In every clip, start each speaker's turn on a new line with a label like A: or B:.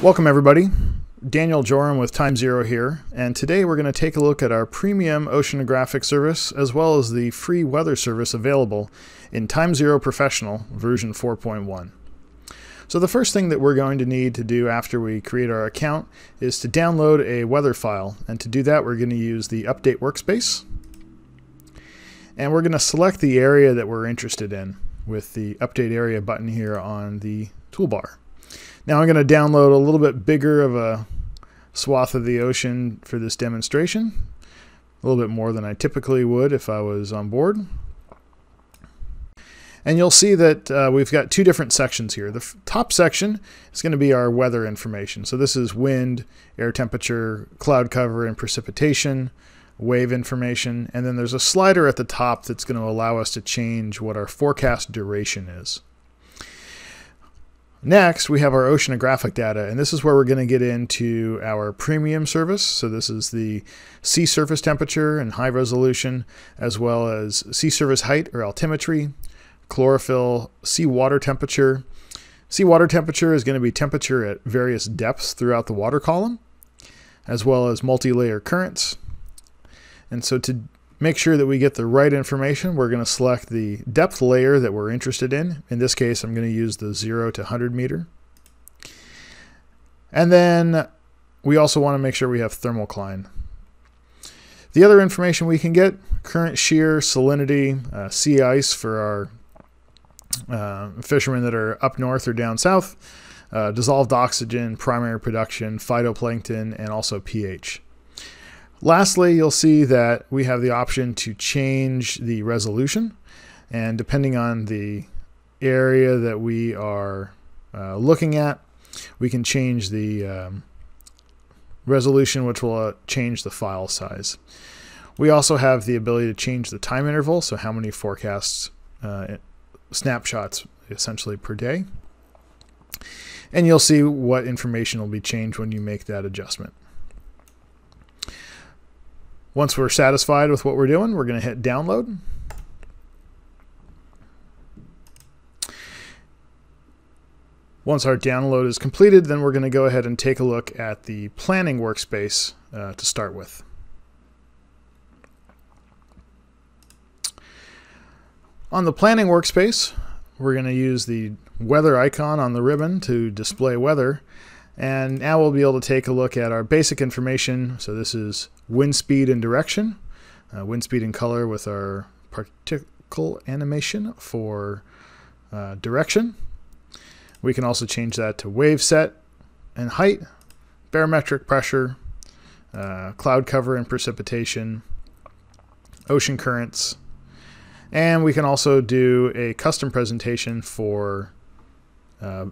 A: Welcome everybody. Daniel Joram with Time Zero here, and today we're going to take a look at our premium oceanographic service as well as the free weather service available in Time Zero Professional version 4.1. So the first thing that we're going to need to do after we create our account is to download a weather file, and to do that we're going to use the Update Workspace, and we're going to select the area that we're interested in with the Update Area button here on the toolbar. Now I'm going to download a little bit bigger of a swath of the ocean for this demonstration. A little bit more than I typically would if I was on board. And you'll see that uh, we've got two different sections here. The top section is going to be our weather information. So this is wind, air temperature, cloud cover, and precipitation, wave information. And then there's a slider at the top that's going to allow us to change what our forecast duration is. Next, we have our oceanographic data, and this is where we're going to get into our premium service. So this is the sea surface temperature and high resolution, as well as sea surface height or altimetry, chlorophyll, seawater temperature. Seawater temperature is going to be temperature at various depths throughout the water column, as well as multi-layer currents. And so to make sure that we get the right information, we're going to select the depth layer that we're interested in. In this case, I'm going to use the 0 to 100 meter. And then we also want to make sure we have thermocline. The other information we can get, current shear, salinity, uh, sea ice for our uh, fishermen that are up north or down south, uh, dissolved oxygen, primary production, phytoplankton, and also pH. Lastly, you'll see that we have the option to change the resolution. And depending on the area that we are uh, looking at, we can change the um, resolution, which will uh, change the file size. We also have the ability to change the time interval, so how many forecasts, uh, snapshots essentially per day. And you'll see what information will be changed when you make that adjustment. Once we're satisfied with what we're doing, we're going to hit download. Once our download is completed, then we're going to go ahead and take a look at the planning workspace uh, to start with. On the planning workspace, we're going to use the weather icon on the ribbon to display weather. And now we'll be able to take a look at our basic information. So this is wind speed and direction, uh, wind speed and color with our particle animation for uh, direction. We can also change that to wave set and height, barometric pressure, uh, cloud cover and precipitation, ocean currents, and we can also do a custom presentation for, uh,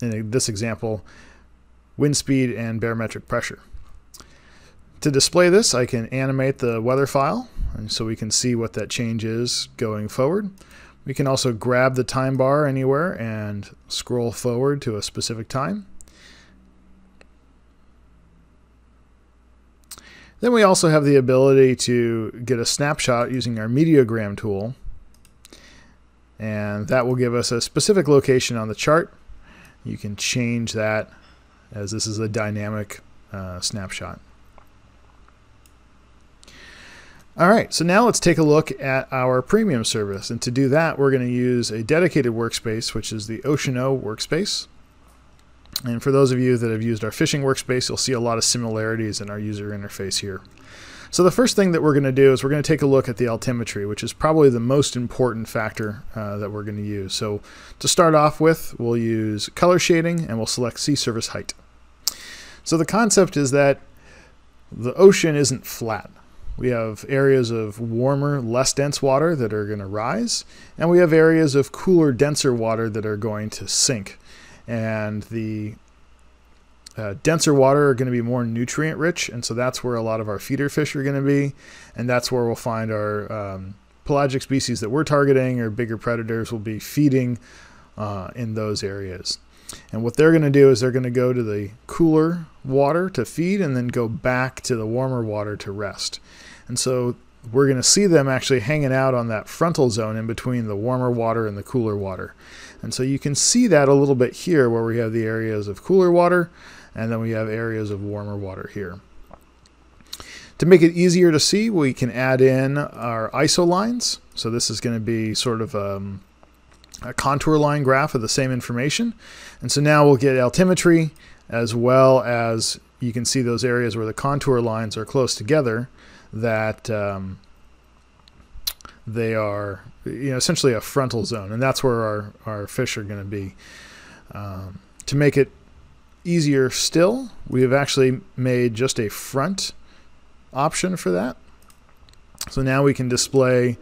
A: in this example, wind speed, and barometric pressure. To display this, I can animate the weather file, and so we can see what that change is going forward. We can also grab the time bar anywhere and scroll forward to a specific time. Then we also have the ability to get a snapshot using our Meteogram tool. And that will give us a specific location on the chart. You can change that as this is a dynamic uh, snapshot. All right, so now let's take a look at our premium service. And to do that, we're going to use a dedicated workspace, which is the Oceano workspace. And for those of you that have used our fishing workspace, you'll see a lot of similarities in our user interface here. So the first thing that we're going to do is we're going to take a look at the altimetry, which is probably the most important factor uh, that we're going to use. So to start off with, we'll use color shading and we'll select sea surface height. So the concept is that the ocean isn't flat. We have areas of warmer, less dense water that are going to rise, and we have areas of cooler, denser water that are going to sink. And the uh, denser water are going to be more nutrient rich, and so that's where a lot of our feeder fish are going to be, and that's where we'll find our um, pelagic species that we're targeting or bigger predators will be feeding uh, in those areas. And what they're going to do is they're going to go to the cooler water to feed and then go back to the warmer water to rest. And so we're going to see them actually hanging out on that frontal zone in between the warmer water and the cooler water. And so you can see that a little bit here where we have the areas of cooler water and then we have areas of warmer water here. To make it easier to see, we can add in our ISO lines. So this is going to be sort of um, a contour line graph of the same information. And so now we'll get altimetry as well as you can see those areas where the contour lines are close together that um, they are you know essentially a frontal zone and that's where our, our fish are going to be. Um, to make it easier still, we have actually made just a front option for that. So now we can display,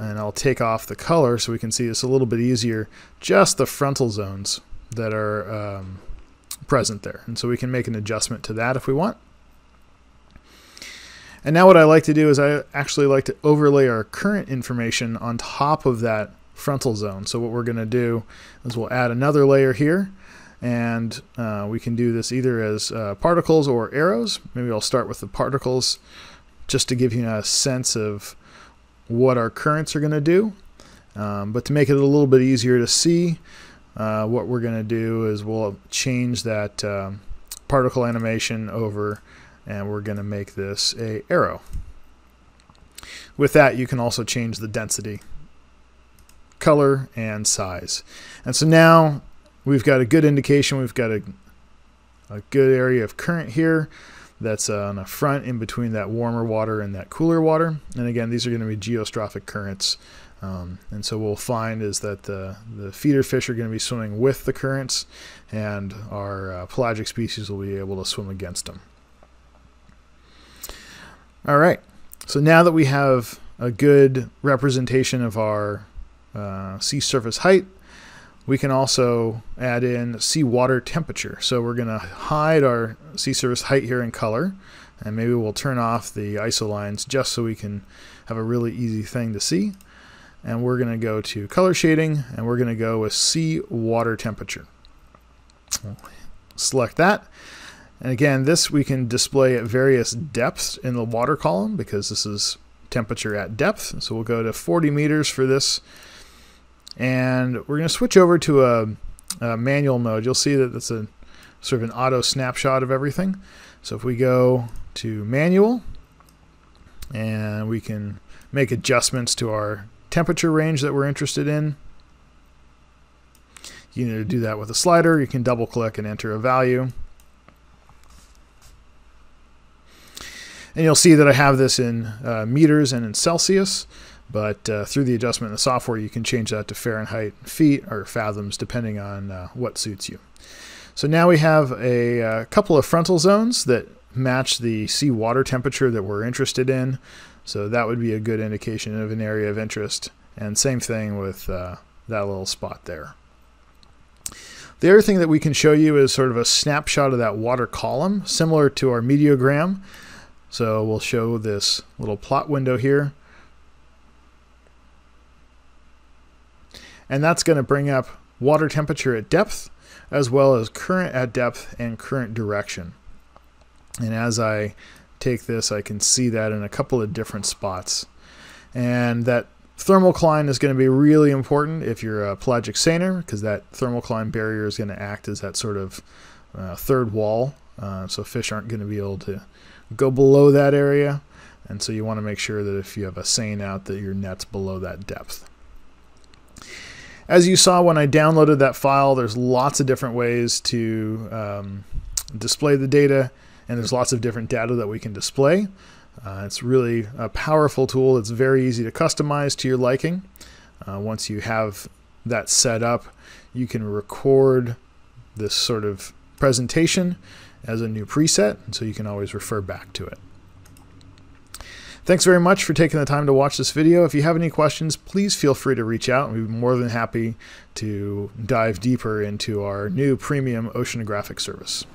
A: and I'll take off the color so we can see this a little bit easier, just the frontal zones that are um, present there. And so we can make an adjustment to that if we want. And now what I like to do is I actually like to overlay our current information on top of that frontal zone. So what we're going to do is we'll add another layer here and uh, we can do this either as uh, particles or arrows. Maybe I'll start with the particles just to give you a sense of what our currents are going to do. Um, but to make it a little bit easier to see, uh, what we're going to do is we'll change that um, particle animation over and we're going to make this a arrow. With that you can also change the density, color, and size. And so now we've got a good indication. We've got a, a good area of current here that's on the front in between that warmer water and that cooler water. And again, these are going to be geostrophic currents. Um, and so we'll find is that the, the feeder fish are going to be swimming with the currents and our uh, pelagic species will be able to swim against them. All right, so now that we have a good representation of our uh, sea surface height, we can also add in seawater temperature. So we're going to hide our sea surface height here in color, and maybe we'll turn off the ISO lines just so we can have a really easy thing to see. And we're going to go to color shading, and we're going to go with sea water temperature. Select that. And again, this we can display at various depths in the water column because this is temperature at depth. So we'll go to 40 meters for this and we're going to switch over to a, a, manual mode. You'll see that it's a sort of an auto snapshot of everything. So if we go to manual, and we can make adjustments to our temperature range that we're interested in. You need to do that with a slider. You can double click and enter a value. And you'll see that I have this in uh, meters and in Celsius. But uh, through the adjustment in the software, you can change that to Fahrenheit, feet, or fathoms, depending on uh, what suits you. So now we have a, a, uh, couple of frontal zones that match the sea water temperature that we're interested in. So that would be a good indication of an area of interest. And same thing with uh, that little spot there. The other thing that we can show you is sort of a snapshot of that water column, similar to our meteogram. So we'll show this little plot window here. And that's going to bring up water temperature at depth as well as current at depth and current direction. And as I take this, I can see that in a couple of different spots. And that thermocline is going to be really important if you're a pelagic seiner because that thermocline barrier is going to act as that sort of uh, third wall. Uh, so fish aren't going to be able to go below that area. And so you want to make sure that if you have a seine out that your net's below that depth. As you saw when I downloaded that file, there's lots of different ways to um, display the data, and there's lots of different data that we can display. Uh, it's really a powerful tool. It's very easy to customize to your liking. Uh, once you have that set up, you can record this sort of presentation as a new preset, so you can always refer back to it. Thanks very much for taking the time to watch this video. If you have any questions, please feel free to reach out. We'd be more than happy to dive deeper into our new premium oceanographic service.